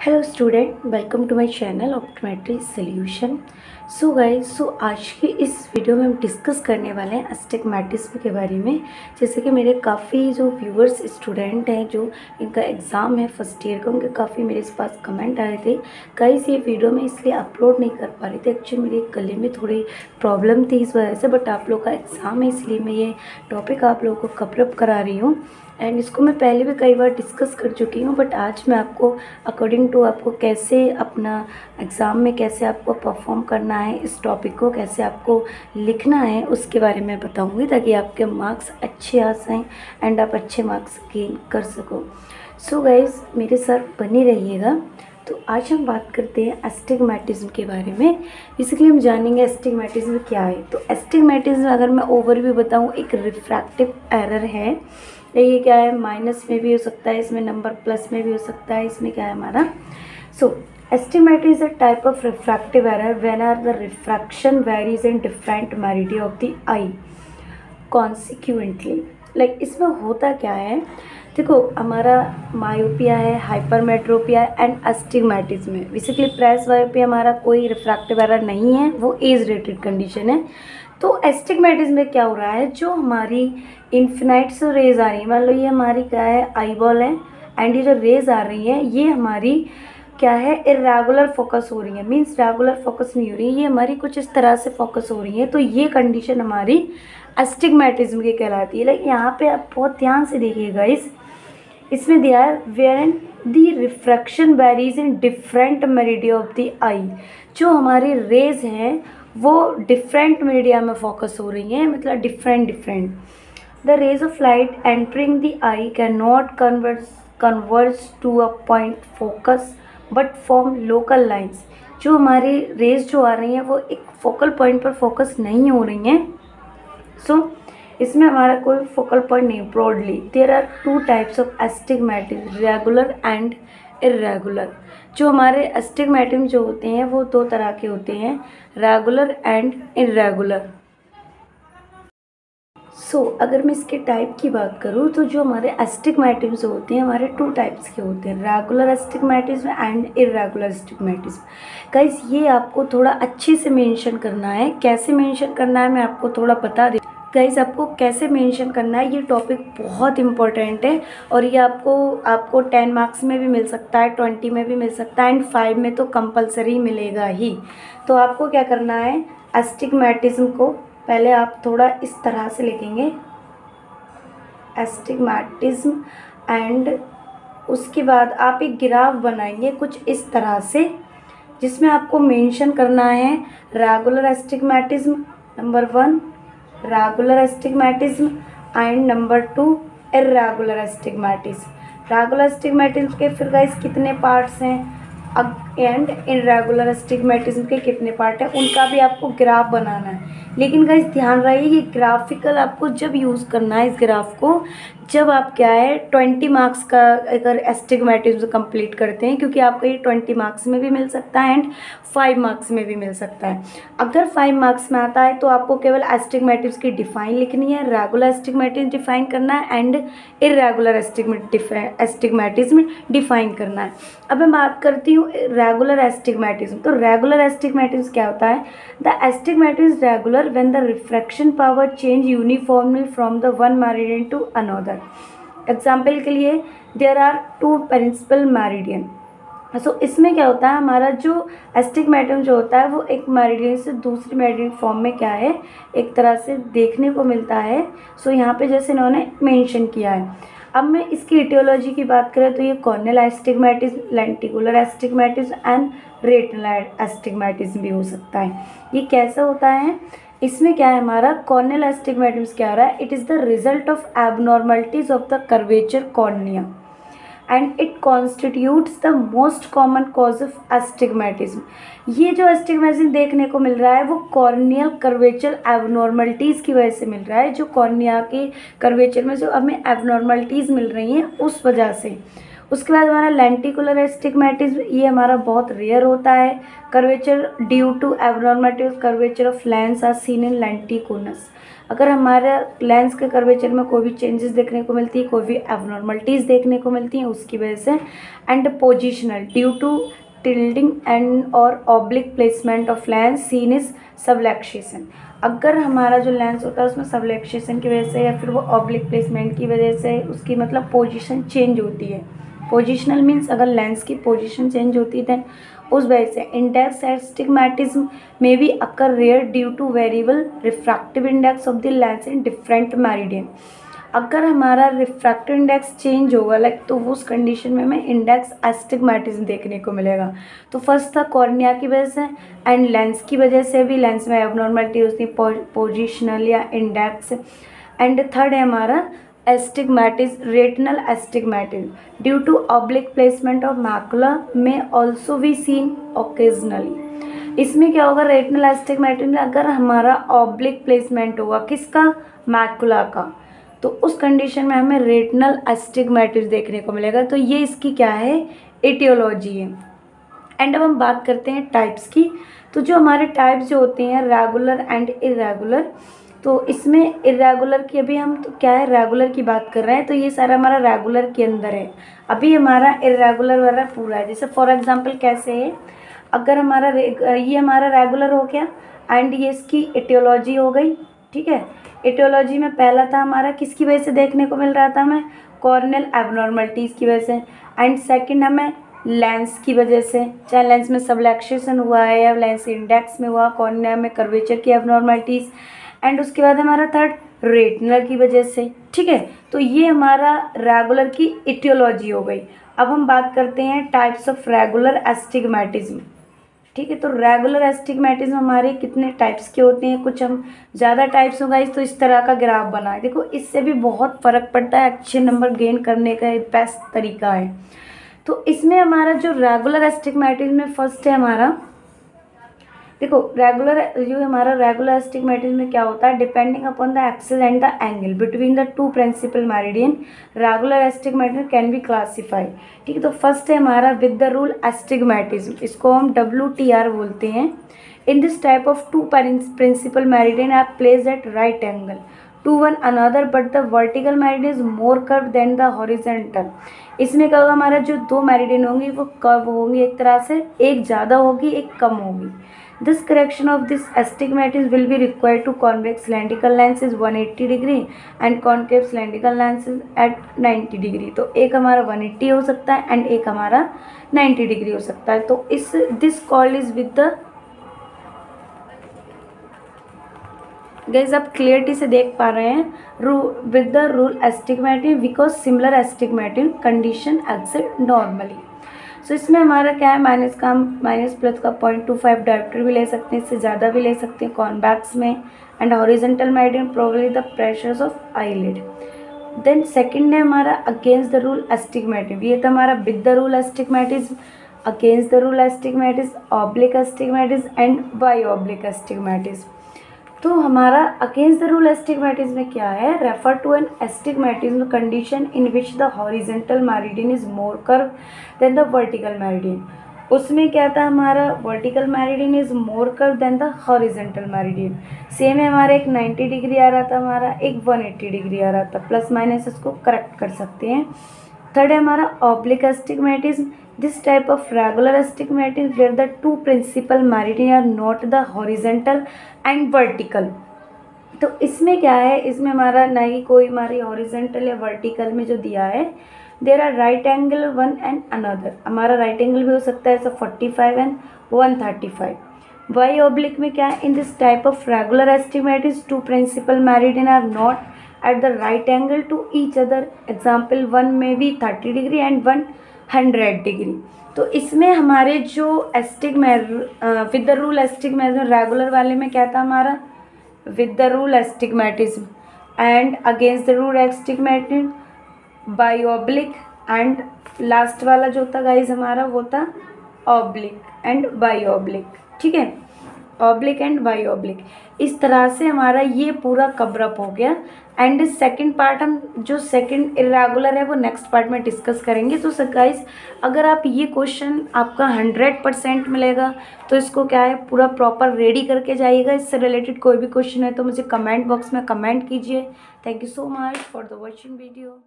Hello student welcome to my channel optometry solution so guys so आज के इस video में हम डिस्कस करने वाले हैं अस्टिगमेटिज्म के बारे में। जैसे कि मेरे काफ़ी जो व्यूअर्स स्टूडेंट हैं, जो इनका एग्ज़ाम है फ़र्स्ट ईयर का, उनके काफ़ी मेरे पास कमेंट आए थे। गाइस ये वीडियो मैं इसलिए अपलोड नहीं कर पा रही थी। एक्चुअली मेरे गले में थोड़ी प्रॉब्लम थी इस वजह से बट आप लोग का एग्ज़ाम है, इसलिए मैं ये टॉपिक आप लोगों को कवरअप करा रही हूँ। एंड इसको मैं पहले भी कई बार डिस्कस कर चुकी हूँ बट आज मैं आपको अकॉर्डिंग टू आपको कैसे अपना एग्ज़ाम में कैसे आपको परफॉर्म करना है, इस टॉपिक को कैसे आपको लिखना है, उसके बारे में बताऊँगी ताकि आपके मार्क्स अच्छे आ जाएँ एंड आप अच्छे मार्क्स गेन कर सको। सो so गाइज़ मेरे साथ बनी रहिएगा। तो आज हम बात करते हैं एस्टिगमेटिज्म के बारे में। बेसिकली हम जानेंगे एस्टिगमेटिज्म क्या है। तो एस्टिगमेटिज्म अगर मैं ओवरव्यू बताऊँ, एक रिफ्रैक्टिव एरर है। ये क्या है? माइनस में भी हो सकता है, इसमें नंबर प्लस में भी हो सकता है, इसमें क्या है हमारा? So astigmatism is a type of refractive error when are the refraction varies in different meridians of the eye consequently like इसमें होता क्या है? देखो, हमारा मायोपिया है हाइपरमेट्रोपिया एंड अस्टिगमेटिज्म में बेसिकली प्रेस वायोपिया हमारा कोई रिफ्रैक्टिव एरर नहीं है, वो एज रिलेटेड कंडीशन है। तो एस्टिगमेटिज्म में क्या हो रहा है? जो हमारी इन्फिनाइट से रेज आ रही है, मान लो ये हमारी क्या है? आई बॉल है एंड ये जो रेज आ रही है, ये हमारी क्या है? इरेगुलर फोकस हो रही है मीन्स रेगुलर फोकस नहीं हो रही है, ये हमारी कुछ इस तरह से फोकस हो रही है तो ये कंडीशन हमारी एस्टिगमेटिज्म की कहलाती है। लाइक यहाँ पे आप बहुत ध्यान से देखिएगा इस इसमें दिया है where and the refraction varies in different meridians of the eye जो हमारी रेज हैं वो डिफरेंट मीडिया में फोकस हो रही हैं मतलब different different the rays of light entering the eye can not converge converge to a point focus but form focal lines जो हमारी रेज जो आ रही हैं वो एक फोकल पॉइंट पर फोकस नहीं हो रही हैं। सो so, इसमें हमारा कोई फोकल पॉइंट नहीं broadly there are two types of astigmatic regular and irregular जो हमारे एस्टिगमेटिम जो होते हैं वो दो तरह के होते हैं regular and irregular so so, अगर मैं इसके टाइप की बात करूँ तो जो हमारे एस्टिगमेटिम्स होते हैं हमारे टू टाइप्स के होते हैं regular astigmatism and irregular astigmatism guys ये आपको थोड़ा अच्छे से मेंशन करना है. कैसे मेंशन करना है मैं आपको थोड़ा बता दे गाइज़ आपको कैसे मेंशन करना है? ये टॉपिक बहुत इंपॉर्टेंट है और ये आपको आपको टेन मार्क्स में भी मिल सकता है ट्वेंटी में भी मिल सकता है एंड फाइव में तो कंपलसरी मिलेगा ही। तो आपको क्या करना है? एस्टिगमेटिज्म को पहले आप थोड़ा इस तरह से लिखेंगे। एस्टिगमेटिज्म एंड उसके बाद आप एक ग्राफ बनाएँगे कुछ इस तरह से, जिसमें आपको मेंशन करना है। Regular astigmatism number one regular astigmatism and number two irregular astigmatism regular astigmatism के फिर गाइस कितने पार्ट्स हैं? एंड इरेगुलर एस्टिगमेटिज्म के कितने पार्ट हैं, उनका भी आपको ग्राफ बनाना है। लेकिन गाइस ध्यान रहिए ये ग्राफिकल आपको जब यूज़ करना है इस ग्राफ को, जब आप क्या है ट्वेंटी मार्क्स का अगर एस्टिगमेटिज्म कंप्लीट करते हैं, क्योंकि आपको ये ट्वेंटी मार्क्स में भी मिल सकता है एंड फाइव मार्क्स में भी मिल सकता है। अगर फाइव मार्क्स में आता है तो आपको केवल एस्टिगमेटिव्स की डिफाइन लिखनी है रेगुलर एस्टिगमेटिव डिफाइन करना है एंड इरेगुलर एस्टिगमेटिज्म डिफाइन करना है। अब मैं बात करती हूँ रेगुलर एस्टिगमेटिज्म तो रेगुलर एस्टिगमेटिज्म क्या होता है? The astigmatism regular when the refraction power change uniformly from the one meridian to another example के लिए there are two principal meridian so इसमें क्या होता है? हमारा जो एस्टिगमेटम जो होता है वो एक मेरिडियन से दूसरी मेरिडियन फॉर्म में क्या है? एक तरह से देखने को मिलता है। सो so, यहाँ पे जैसे इन्होंने मेंशन किया है। अब मैं इसकी इटियोलॉजी की बात करें तो ये corneal astigmatism lenticular astigmatism and retinal astigmatism भी हो सकता है। ये कैसा होता है? इसमें क्या है हमारा? कॉर्नल एस्टिगमेटिम्स क्या हो रहा है? It is the result of abnormalities of the curvature cornea and it constitutes the most common cause of astigmatism ये जो एस्टिगमेटिज्म देखने को मिल रहा है, वो कॉर्नियल कर्वेचर एबनॉर्मलिटीज़ की वजह से मिल रहा है। जो कॉर्निया के कर्वेचर में जो हमें एबनॉर्मलिटीज़ मिल रही हैं, उस वजह से। उसके बाद हमारा लेंटिकुलर एस्टिगमेटिज्म ये हमारा बहुत रेयर होता है। Curvature due to abnormal curvature of lens are seen in lenticonus अगर हमारे लेंस के कर्वेचर में कोई भी चेंजेस देखने को मिलती है, कोई भी एबनॉर्मलिटीज़ देखने को मिलती हैं, उसकी वजह से and positional due to tilting and और oblique placement of lens seen is subluxation अगर हमारा जो लेंस होता है, उसमें सबलेक्शेशन की वजह से या फिर वो ऑब्लिक प्लेसमेंट की वजह से उसकी मतलब पोजीशन चेंज होती है। पोजिशनल मीन्स अगर लेंस की पोजिशन चेंज होती है उस वजह से इंडेक्स एस्टिगमेटिज्म में भी occur rare due to variable refractive index of the lens in different meridian अगर हमारा रिफ्रैक्टिव इंडेक्स चेंज होगा लाइक तो उस कंडीशन में हमें इंडेक्स एस्टिगमेटिज्म देखने को मिलेगा। तो फ़र्स्ट था कॉर्निया की वजह से एंड लेंस की वजह से भी लेंस में एबनॉर्मलिटी होती है पोजिशनल या इंडेक्स एंड थर्ड है हमारा astigmatism retinal astigmatism due to oblique placement of macula में ऑल्सो वी सीन ओकेजनली इसमें क्या होगा? रेटनल एस्टिगमेटिस में अगर हमारा ऑब्लिक प्लेसमेंट होगा किसका? मैकुला का। तो उस कंडीशन में हमें रेटनल एस्टिगमेटिस देखने को मिलेगा। तो ये इसकी क्या है? एटियोलॉजी है। एंड अब हम बात करते हैं टाइप्स की। तो जो हमारे टाइप्स जो होते हैं रेगुलर एंड इरेगुलर तो इसमें इरेगुलर की, अभी हम तो क्या है रेगुलर की बात कर रहे हैं तो ये सारा हमारा रेगुलर के अंदर है। अभी हमारा इरेगुलर वाला पूरा है। जैसे फॉर एग्जांपल कैसे है, अगर हमारा ये हमारा रेगुलर हो गया एंड ये इसकी एटियोलॉजी हो गई, ठीक है? एटियोलॉजी में पहला था हमारा किसकी वजह से देखने को मिल रहा था हमें? कॉर्नल एबनॉर्मलिटीज़ की वजह से। एंड सेकंड हमें लेंस की वजह से। चाहे लेंस में सबलेक्शन हुआ है या लेंस इंडेक्स में हुआ कॉर्निया में कर्वेचर की एबनॉर्मलिटीज़ एंड उसके बाद हमारा थर्ड रेटनर की वजह से, ठीक है? तो ये हमारा रेगुलर की इटियोलॉजी हो गई। अब हम बात करते हैं टाइप्स ऑफ़ रेगुलर एस्टिगमेटिज्म ठीक है तो रेगुलर एस्टिगमेटिज्म हमारे कितने टाइप्स के होते हैं? कुछ हम ज़्यादा टाइप्स होगा इस तो इस तरह का ग्राफ बनाए। देखो, इससे भी बहुत फ़र्क पड़ता है, अच्छे नंबर गेन करने का एक बेस्ट तरीका है। तो इसमें हमारा जो रेगुलर एस्टिगमेटिज्म में फ़र्स्ट है हमारा देखो रेगुलर जो हमारा रेगुलर एस्टिगमेटिस में क्या होता है? Depending upon the axis and the angle between the two principal meridian regular astigmatism can be classify ठीक है तो फ़र्स्ट है हमारा विद द रूल एस्टिगमेटिज्म इसको हम डब्ल्यू टी आर बोलते हैं. In this type of two principal meridian are place at right angle to one another but the vertical meridian is more curve than the horizontal इसमें क्या होगा हमारा जो दो मैरिडियन होंगी, वो कर्व होंगी एक तरह से, एक ज़्यादा होगी, एक कम होगी. This correction of this astigmatism will be required to convex cylindrical lens is one degree and concave cylindrical lens is at 90 degree तो एक हमारा 180 हो सकता है एंड एक हमारा 90 डिग्री हो सकता है। तो इस this call is with the gas आप क्लियरिटी से देख पा रहे हैं। रू with the rule astigmatism because similar astigmatism condition exist normally so इसमें हमारा क्या है? माइनस का हम माइनस प्लस का पॉइंट टू फाइव डायप्टर भी ले सकते हैं, इससे ज़्यादा भी ले सकते हैं कॉन्बैक्स में and horizontal meridian probably the pressures of eyelid then second है हमारा अगेंस्ट द रूल एस्टिगमेटिव ये था हमारा with the rule astigmatism against the rule astigmatism oblique astigmatism and bi oblique astigmatism तो हमारा अगेंस्ट द रूल एस्टिगमेटिज्म में क्या है? Refer to an astigmatism condition in which the horizontal meridian is more curve than the vertical meridian उसमें क्या था हमारा? Vertical meridian is more curve than the horizontal meridian same है हमारा, एक 90 डिग्री आ रहा था हमारा, एक 180 डिग्री आ रहा था. प्लस माइनस इसको करेक्ट कर सकते हैं. थर्ड है हमारा oblique astigmatism This type of regular astigmatism where the two principal meridian are not the horizontal and vertical तो इसमें क्या है? इसमें हमारा ना ही कोई हमारी हॉरिजेंटल या वर्टिकल में जो दिया है there are right angle one and another हमारा राइट एंगल भी हो सकता है so forty five and one thirty five bi oblique में क्या है? In this type of regular astigmatism is two principal meridian are not at the right angle to each other example one में भी thirty degree and one hundred degree तो इसमें हमारे जो astig with the rule astig regular वाले में क्या था हमारा? With the rule astigmatism and against the rule astigmatism bi oblique and last वाला जो था गाइज़ हमारा वो था ऑब्लिक एंड बाई ऑब्लिक ठीक है? ऑब्लिक एंड वाई ऑब्लिक इस तरह से हमारा ये पूरा कवरअप हो गया। एंड सेकंड पार्ट हम जो सेकंड इरेगुलर है, वो नेक्स्ट पार्ट में डिस्कस करेंगे। तो गाइस अगर आप ये क्वेश्चन आपका हंड्रेड परसेंट मिलेगा तो इसको क्या है, पूरा प्रॉपर रेडी करके जाइएगा। इससे रिलेटेड कोई भी क्वेश्चन है तो मुझे कमेंट बॉक्स में कमेंट कीजिए। Thank you so much for the watching video